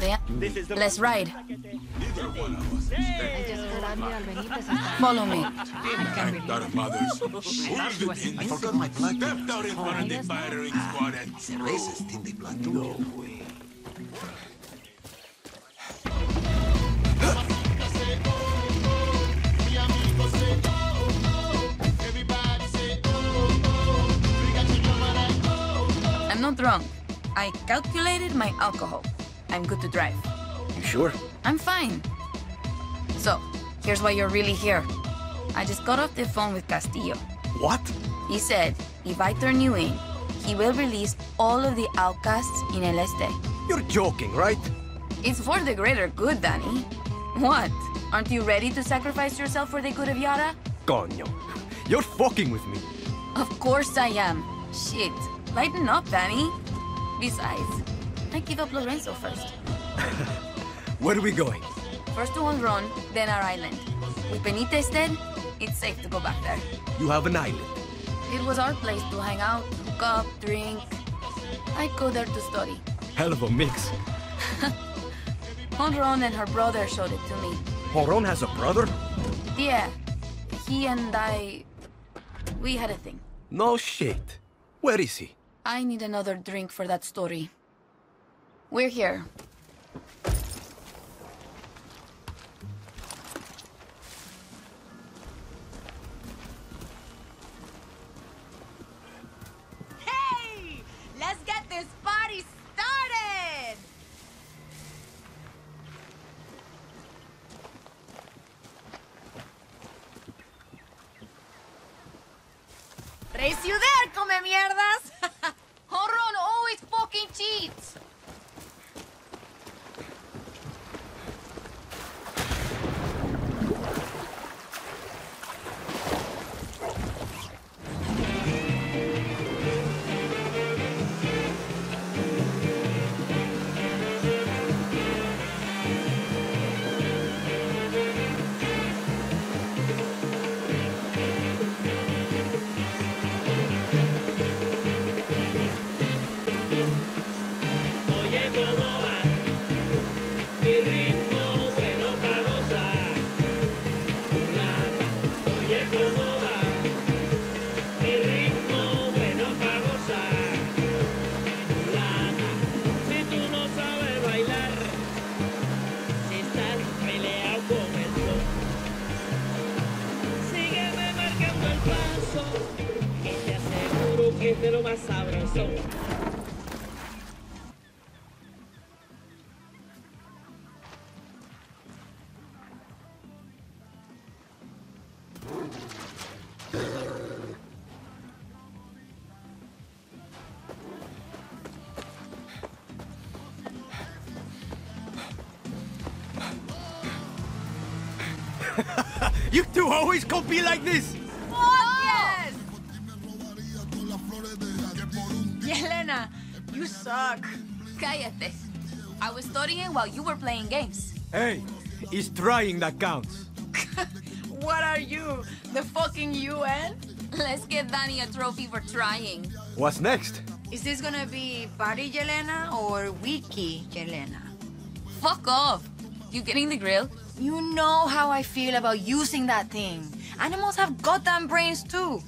Yeah. Let's ride. Follow me. I forgot my blood. Stepped out in front of oh, the firing ah, squad and Racist in the blood. No way. I'm not drunk. I calculated my alcohol. I'm good to drive. You sure? I'm fine. So, here's why you're really here. I just got off the phone with Castillo. What? He said if I turn you in, he will release all of the outcasts in El Este. You're joking, right? It's for the greater good, Dani. What? Aren't you ready to sacrifice yourself for the good of Yara? Coño. You're fucking with me. Of course I am. Shit. Lighten up, Dani. Besides, I give up Lorenzo first. Where are we going? First to Jonrón, then our island. With Benitez dead, it's safe to go back there. You have an island. It was our place to hang out, hook up, drink. I'd go there to study. Hell of a mix. Jonrón and her brother showed it to me. Jonrón has a brother? Yeah, he and I... We had a thing. No shit. Where is he? I need another drink for that story. We're here. Hey! Let's get this party started! Race you there, come mierdas! You two always compete like this? Oh. Yes! Yelena, you suck. Cállate. I was studying while you were playing games. Hey, it's trying that counts. What are you? The fucking UN? Let's get Dani a trophy for trying. What's next? Is this gonna be Party Yelena or Wiki Yelena? Fuck off. You getting the grill? You know how I feel about using that thing. Animals have goddamn brains too.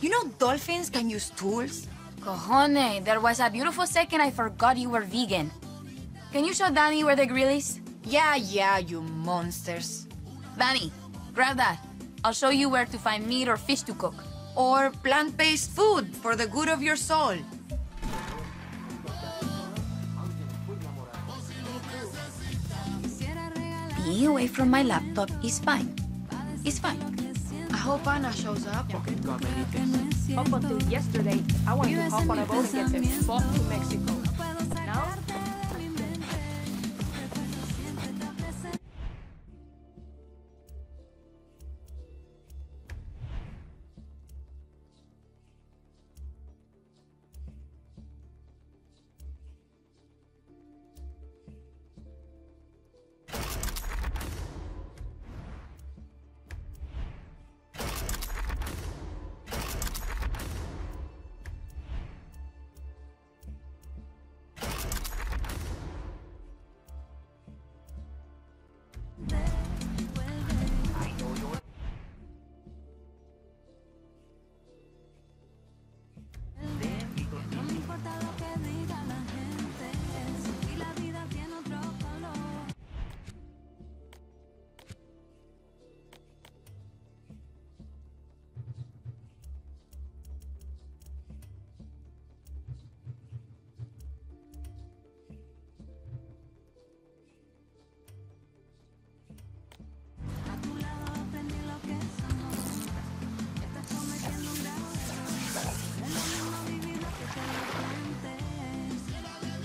You know dolphins can use tools? Cojones, there was a beautiful second I forgot you were vegan. Can you show Dani where the grill is? Yeah, yeah, you monsters. Dani, grab that. I'll show you where to find meat or fish to cook. Or plant-based food for the good of your soul. Being away from my laptop is fine. It's fine. I hope Anna shows up. Up until yesterday, I wanted to hop on a boat and get the fuck to Mexico. Now,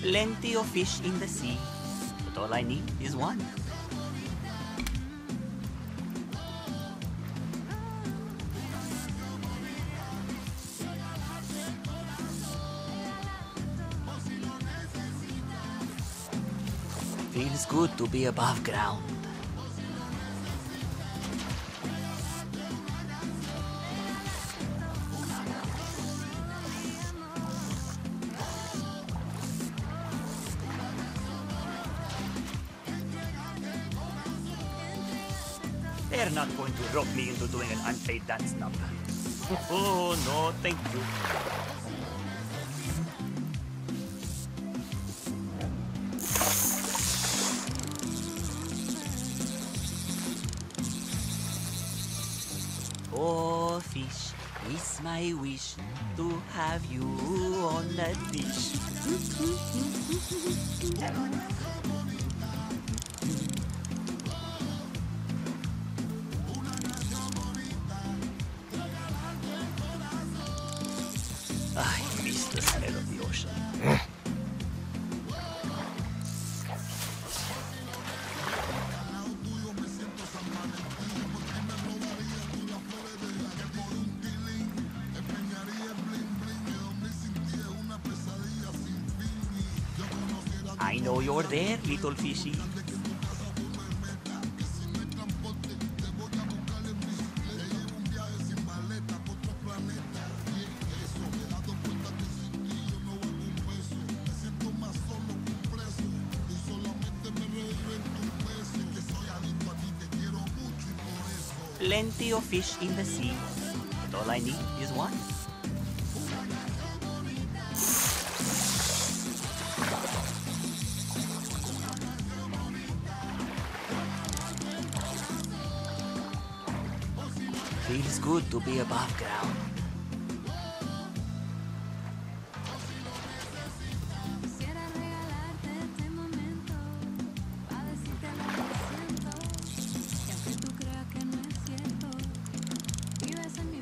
Plenty of fish in the sea, but all I need is one. Feels good to be above ground. They're not going to rope me into doing an unpaid dance number. Oh, no, thank you. Oh, fish, it's my wish to have you on that dish. you're there, little fishy. Plenty of fish in the sea, but all I need is one. Good to be above ground.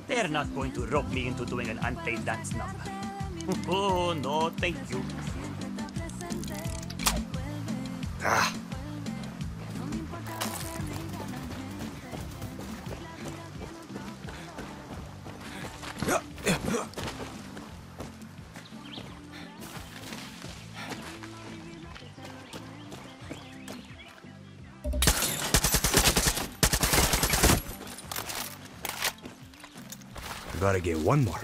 They're not going to rope me into doing an unpaid dance number. Oh, no, thank you. Ah, Gotta get one more.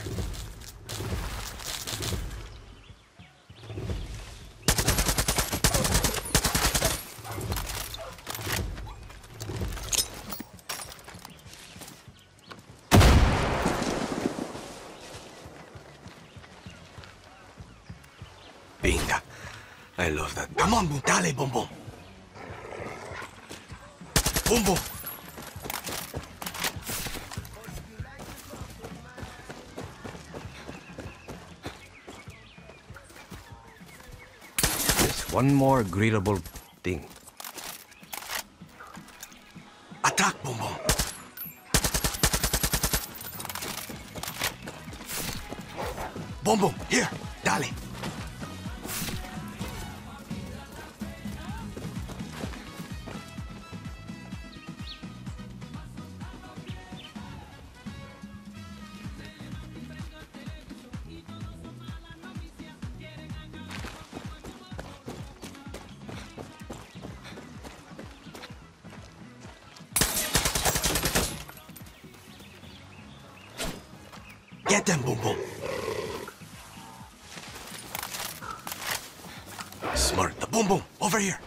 Binga. I love that. Come on. Dale, boom, boom. Boom, boom. One more greetable thing. Attack, boom, boom. Boom, boom. Here. Dale. Get them, boom, boom. Smart. The boom, boom. Over here.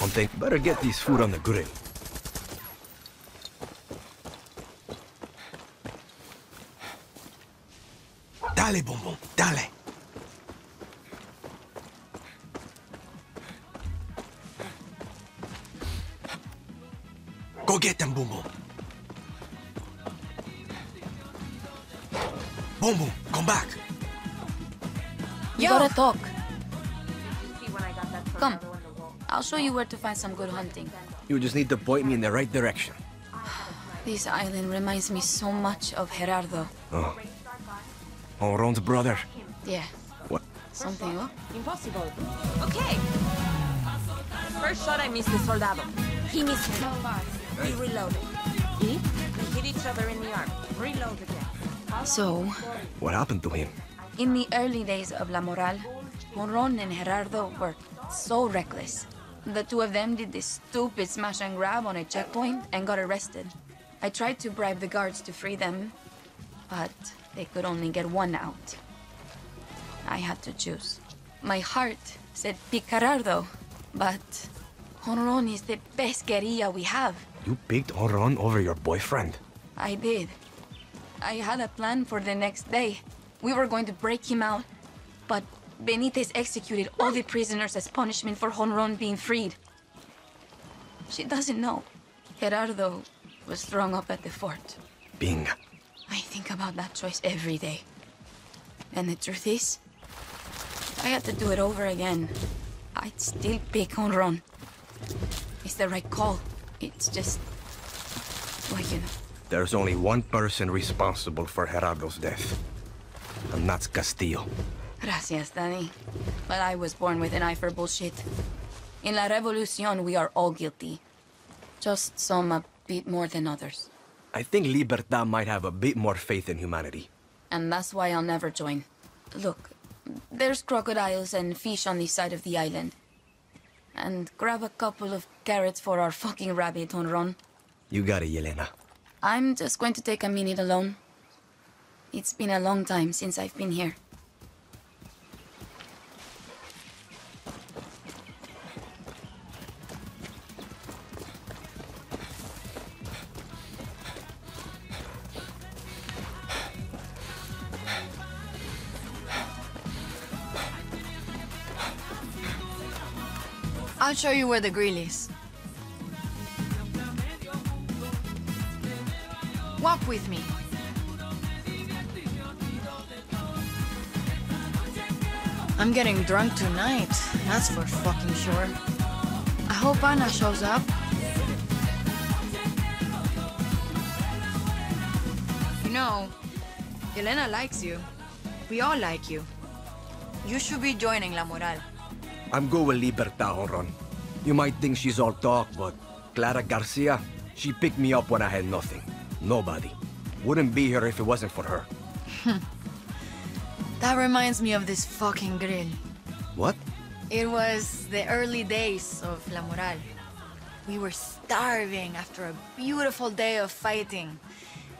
One thing, better get this food on the grill. Dale, boom, boom. Dale. Go get them, boom, boom. Boom, boom. Come back. You gotta talk. See when I got that Come. tornado in the wall. I'll show you where to find some good hunting. You just need to point me in the right direction. This island reminds me so much of Gerardo. Oh. Ron's brother. Yeah. What? Something up? Impossible. Okay. First shot, I missed the soldado. He missed so me. We reloaded. He? We hit each other in the arm. Reload again. So, What happened to him? in the early days of La Moral, Moron and Gerardo were so reckless. The two of them did this stupid smash and grab on a checkpoint and got arrested. I tried to bribe the guards to free them, but they could only get one out. I had to choose. My heart said pick Gerardo, but Jonrón is the best guerrilla we have. You picked Jonrón over your boyfriend. I did. I had a plan for the next day. We were going to break him out, but Benitez executed all the prisoners as punishment for Jonrón being freed. She doesn't know. Gerardo was thrown up at the fort. Binga. I think about that choice every day. And the truth is, if I had to do it over again, I'd still pick Jonrón. It's the right call. It's just, well, you know. There's only one person responsible for Gerardo's death. And that's Castillo. Gracias, Dani. But I was born with an eye for bullshit. In La Revolucion, we are all guilty. Just some a bit more than others. I think Libertad might have a bit more faith in humanity. And that's why I'll never join. Look, there's crocodiles and fish on this side of the island. And grab a couple of carrots for our fucking rabbit, Jonrón. You got it, Yelena. I'm just going to take a minute alone. It's been a long time since I've been here. Show you where the grill is. Walk with me. I'm getting drunk tonight, that's for fucking sure. I hope Anna shows up. You know, Yelena likes you. We all like you. You should be joining La Moral. I'm going Libertad, Ron. You might think she's all talk, but Clara Garcia, she picked me up when I had nothing. Nobody. Wouldn't be here if it wasn't for her. That reminds me of this fucking grill. What? It was the early days of La Moral. We were starving after a beautiful day of fighting.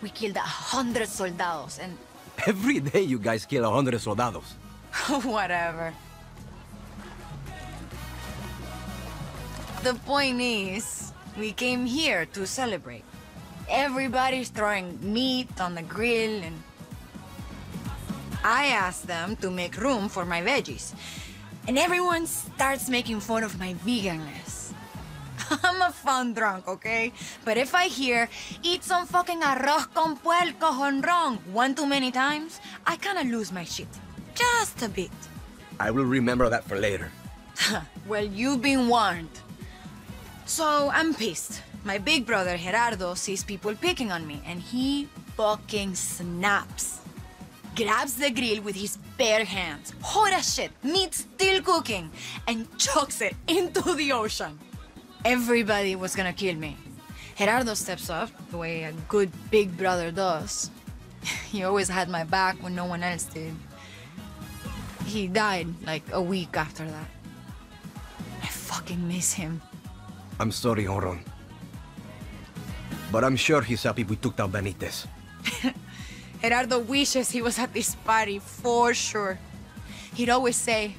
We killed a hundred soldados and Every day you guys kill a hundred soldados. whatever. The point is, we came here to celebrate. Everybody's throwing meat on the grill and I asked them to make room for my veggies. And everyone starts making fun of my veganness. I'm a fun drunk, okay? But if I hear, eat some fucking arroz con puerco Jonrón one too many times, I kinda lose my shit. Just a bit. I will remember that for later. well, you've been warned. So I'm pissed. My big brother Gerardo sees people picking on me, and he fucking snaps. Grabs the grill with his bare hands, hot as shit, meat still cooking, and chucks it into the ocean. Everybody was gonna kill me. Gerardo steps up, the way a good big brother does. he always had my back when no one else did. He died like a week after that. I fucking miss him. I'm sorry, Jonrón. But I'm sure he's happy we took down Benitez. Gerardo wishes he was at this party for sure. He'd always say,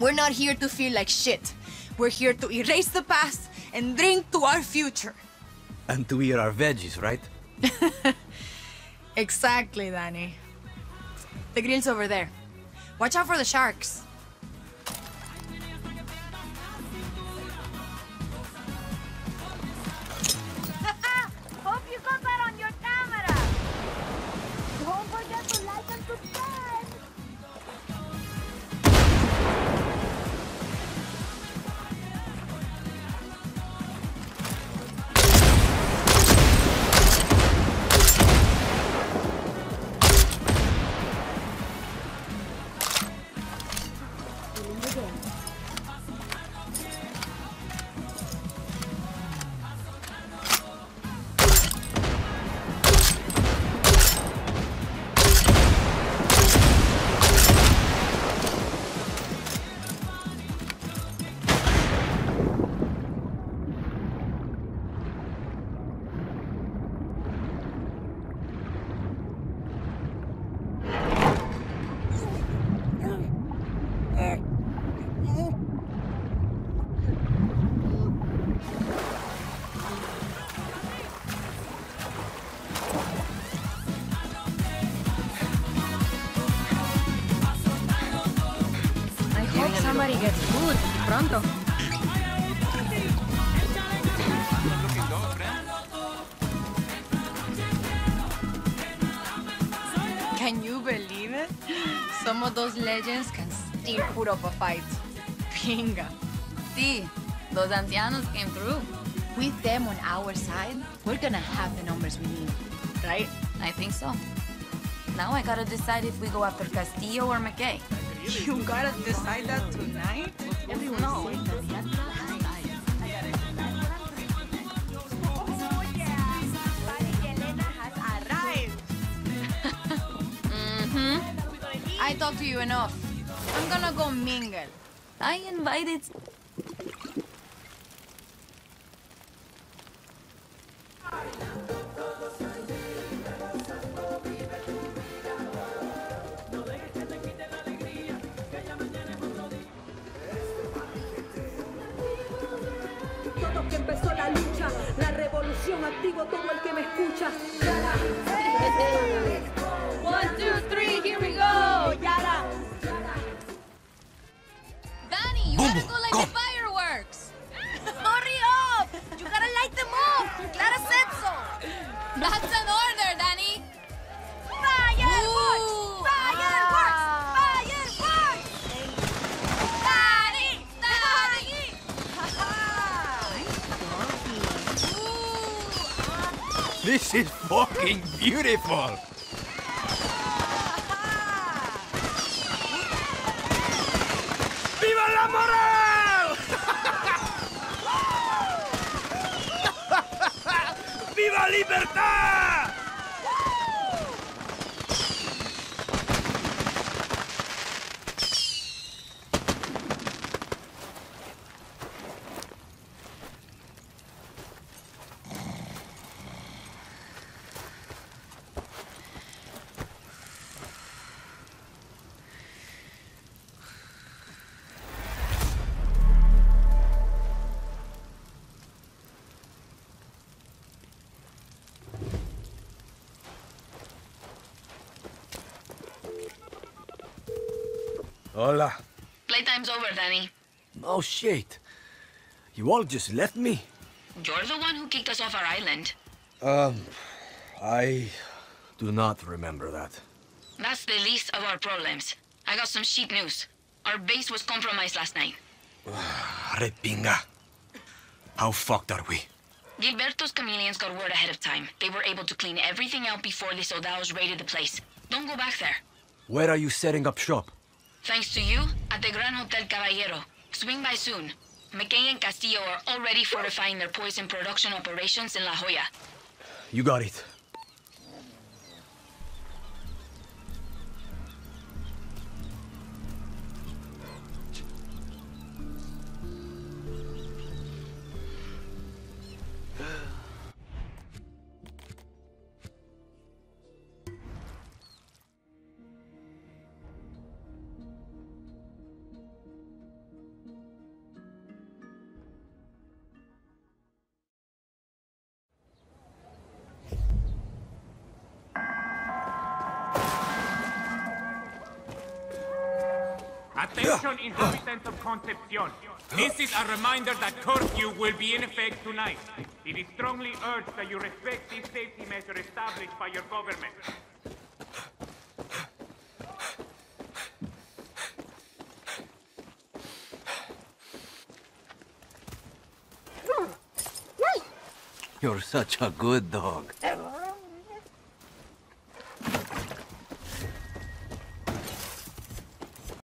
We're not here to feel like shit. We're here to erase the past and drink to our future. And to eat our veggies, right? Exactly, Dani. The grill's over there. Watch out for the sharks. Somebody gets food pronto. Can you believe it? Some of those legends can still put up a fight. Pinga. See, those ancianos came through. With them on our side, we're gonna have the numbers we need, right? I think so. Now I gotta decide if we go after Castillo or McKay. You gotta decide that tonight? No. Mm-hmm. I talked to you enough. I'm gonna go mingle. I invited. Activo todo el que me escucha. Here we go! This is fucking beautiful! ¡Viva la moral! ¡Viva libertad! Hola. Playtime's over, Dani. Oh, shit. You all just left me? You're the one who kicked us off our island. Um, I do not remember that. That's the least of our problems. I got some shit news. Our base was compromised last night. Repinga. How fucked are we? Gilberto's chameleons got word ahead of time. They were able to clean everything out before the soldados raided the place. Don't go back there. Where are you setting up shop? Thanks to you, at the Gran Hotel Caballero. Swing by soon. McKay and Castillo are already fortifying their poison production operations in La Jolla. You got it. Attention, inhabitants of Concepcion. This is a reminder that curfew will be in effect tonight. It is strongly urged that you respect this safety measure established by your government. You're such a good dog.